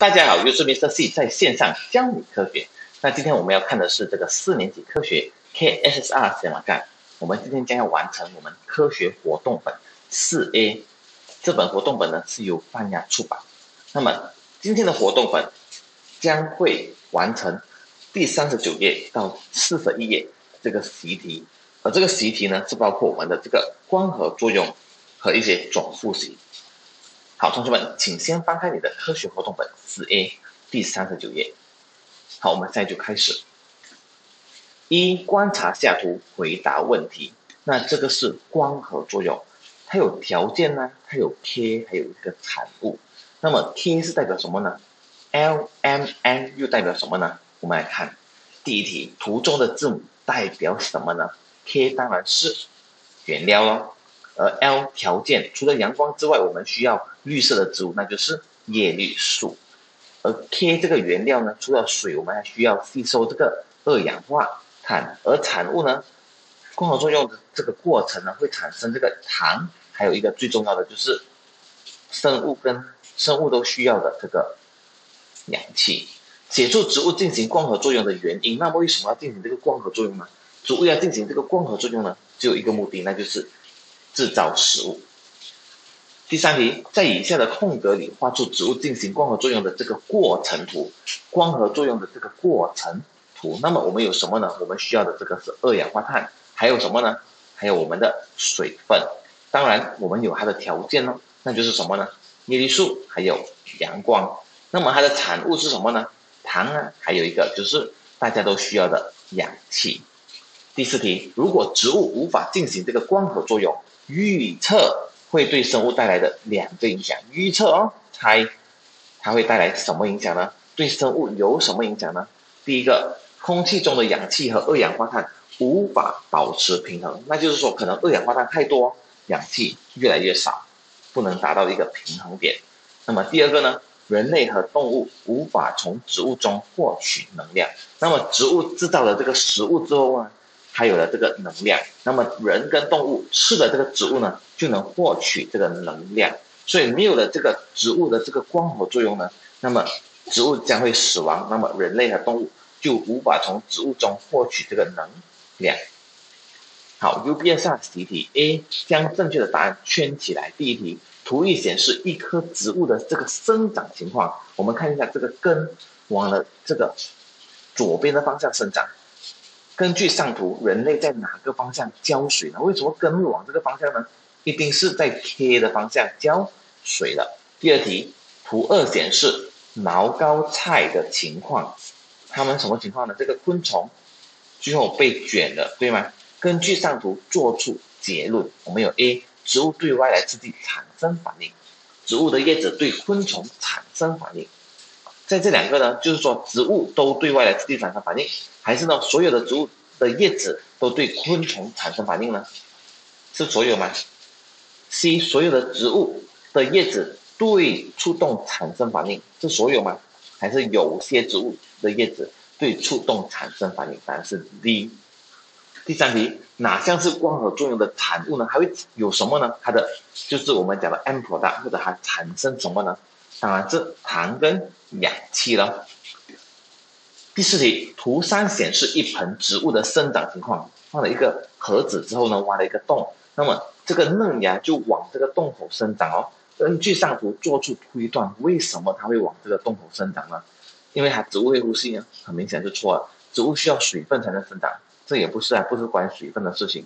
大家好，又是 Mr. C 在线上教你科学。那今天我们要看的是这个四年级科学 KSSR 怎么干？我们今天将要完成我们科学活动本四 A。这本活动本呢是由泛亚出版。那么今天的活动本将会完成第三十九页到四十一页这个习题，而这个习题呢是包括我们的这个光合作用和一些总复习。好，同学们，请先翻开你的科学活动本四 A 第三十九页。好，我们现在就开始。一、观察下图，回答问题。那这个是光合作用，它有条件呢，它有 K，还有一个产物。那么 K 是代表什么呢？L、M、N 又代表什么呢？我们来看第一题，图中的字母代表什么呢？K 当然是原料咯。而 L 条件，除了阳光之外，我们需要绿色的植物，那就是叶绿素。而 K 这个原料呢，除了水，我们还需要吸收这个二氧化碳。而产物呢，光合作用的这个过程呢，会产生这个糖，还有一个最重要的就是生物跟生物都需要的这个氧气。写出植物进行光合作用的原因。那么为什么要进行这个光合作用呢？植物要进行这个光合作用呢，只有一个目的，那就是。制造食物。第三题，在以下的空格里画出植物进行光合作用的这个过程图，光合作用的这个过程图。那么我们有什么呢？我们需要的这个是二氧化碳，还有什么呢？还有我们的水分。当然，我们有它的条件呢，那就是什么呢？叶绿素还有阳光。那么它的产物是什么呢？糖啊，还有一个就是大家都需要的氧气。第四题，如果植物无法进行这个光合作用。预测会对生物带来的两个影响。预测哦，猜它会带来什么影响呢？对生物有什么影响呢？第一个，空气中的氧气和二氧化碳无法保持平衡，那就是说可能二氧化碳太多，氧气越来越少，不能达到一个平衡点。那么第二个呢？人类和动物无法从植物中获取能量。那么植物制造了这个食物之后呢？它有了这个能量，那么人跟动物吃的这个植物呢，就能获取这个能量。所以没有了这个植物的这个光合作用呢，那么植物将会死亡，那么人类和动物就无法从植物中获取这个能量。好，U B S 上习题 A 将正确的答案圈起来。第一题，图一显示一棵植物的这个生长情况。我们看一下这个根往了这个左边的方向生长。根据上图，人类在哪个方向浇水呢？为什么根会往这个方向呢？一定是在 K 的方向浇水了。第二题，图二显示毛膏菜的情况，它们什么情况呢？这个昆虫最后被卷了，对吗？根据上图做出结论，我们有 A，植物对外来刺激产生反应，植物的叶子对昆虫产生反应。在这两个呢，就是说植物都对外来刺激产生反应，还是呢所有的植物的叶子都对昆虫产生反应呢？是所有吗？C 所有的植物的叶子对触动产生反应是所有吗？还是有些植物的叶子对触动产生反应？答案是 D。第三题，哪项是光合作用的产物呢？还会有什么呢？它的就是我们讲的 M product，或者它产生什么呢？当然是糖跟氧气了。第四题，图三显示一盆植物的生长情况，放了一个盒子之后呢，挖了一个洞，那么这个嫩芽就往这个洞口生长哦。根据上图做出推断，为什么它会往这个洞口生长呢？因为它植物会呼吸呢，很明显是错了。植物需要水分才能生长，这也不是啊，不是关于水分的事情。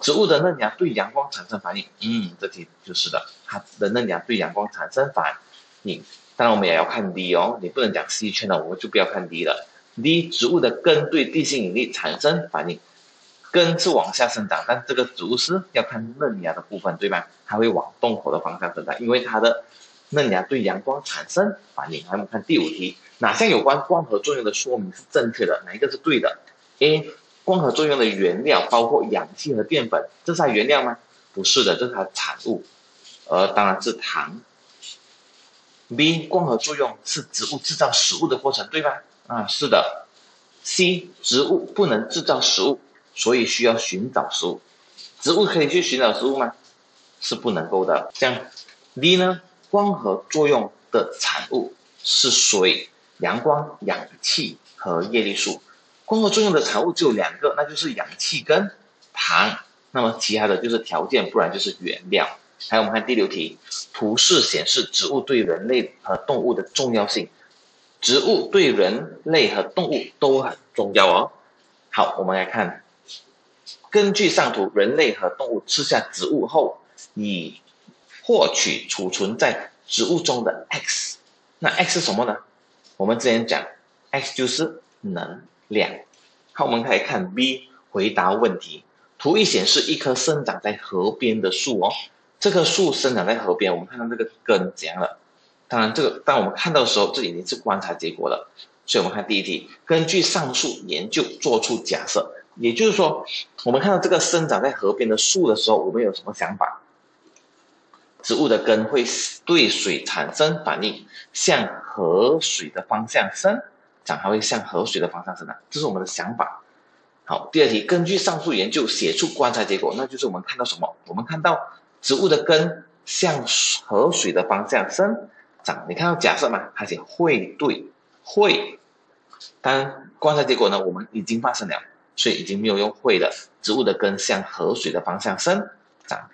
植物的嫩芽对阳光产生反应，嗯，这题就是的，它的嫩芽对阳光产生反应。你当然我们也要看 D 哦，你不能讲 C 圈了，我们就不要看 D 了。D 植物的根对地心引力产生反应，根是往下生长，但这个植物是要看嫩芽的部分，对吧？它会往洞口的方向生长，因为它的嫩芽对阳光产生反应。我们看第五题，哪项有关光合作用的说明是正确的？哪一个是对的？A 光合作用的原料包括氧气和淀粉，这是它原料吗？不是的，这是它的产物，而当然是糖。B 光合作用是植物制造食物的过程，对吧？啊，是的。C 植物不能制造食物，所以需要寻找食物。植物可以去寻找食物吗？是不能够的。像 D 呢？光合作用的产物是水、阳光、氧气和叶绿素。光合作用的产物只有两个，那就是氧气跟糖。那么其他的就是条件，不然就是原料。还有我们看第六题，图示显示植物对人类和动物的重要性。植物对人类和动物都很重要哦。好，我们来看，根据上图，人类和动物吃下植物后，以获取储存在植物中的 X。那 X 是什么呢？我们之前讲，X 就是能量。好，我们可以看 B 回答问题。图一显示一棵生长在河边的树哦，这棵树生长在河边，我们看到这个根怎样了？当然，这个当我们看到的时候，这已经是观察结果了。所以，我们看第一题，根据上述研究做出假设，也就是说，我们看到这个生长在河边的树的时候，我们有什么想法？植物的根会对水产生反应，向河水的方向生长，还会向河水的方向生长，这是我们的想法。好，第二题，根据上述研究写出观察结果，那就是我们看到什么？我们看到植物的根向河水的方向生长。你看到假设吗？它写会对会，但观察结果呢？我们已经发生了，所以已经没有用会了。植物的根向河水的方向生长。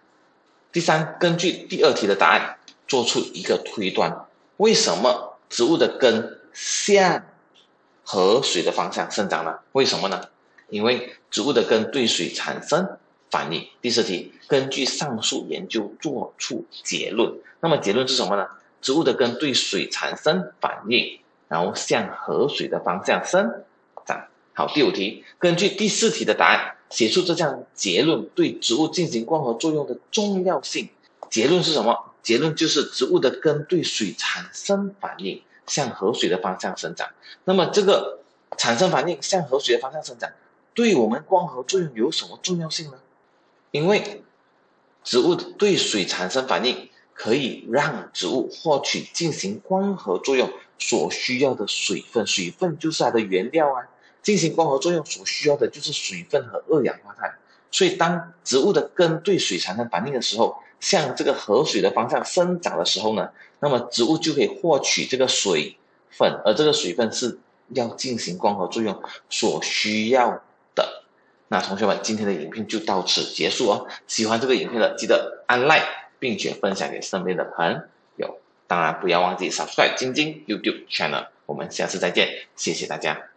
第三，根据第二题的答案做出一个推断：为什么植物的根向河水的方向生长呢？为什么呢？因为植物的根对水产生反应。第四题，根据上述研究做出结论。那么结论是什么呢？植物的根对水产生反应，然后向河水的方向生长。好，第五题，根据第四题的答案写出这项结论对植物进行光合作用的重要性。结论是什么？结论就是植物的根对水产生反应，向河水的方向生长。那么这个产生反应向河水的方向生长。对我们光合作用有什么重要性呢？因为植物对水产生反应，可以让植物获取进行光合作用所需要的水分，水分就是它的原料啊。进行光合作用所需要的就是水分和二氧化碳。所以，当植物的根对水产生反应的时候，向这个河水的方向生长的时候呢，那么植物就可以获取这个水分，而这个水分是要进行光合作用所需要。那同学们，今天的影片就到此结束哦。喜欢这个影片的，记得按 like，并且分享给身边的朋友。当然，不要忘记 subscribe 晶晶 YouTube channel。我们下次再见，谢谢大家。